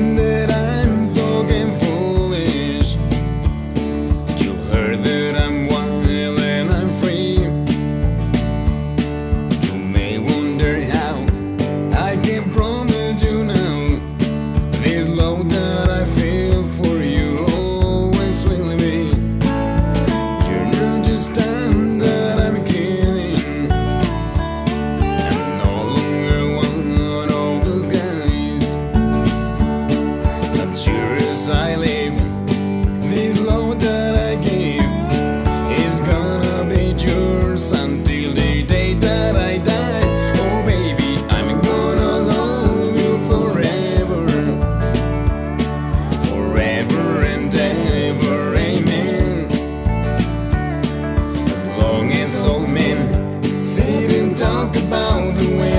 And then old men sit and talk about the way.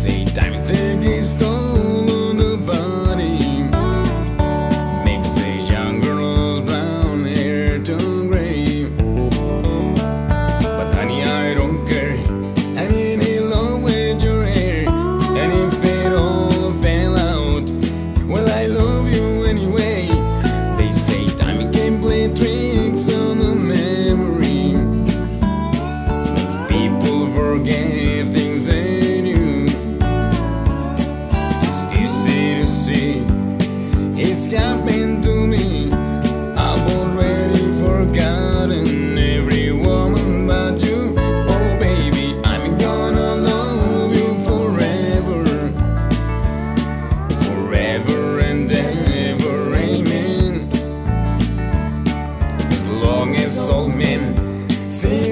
Say, time thing is done. solmin. Sing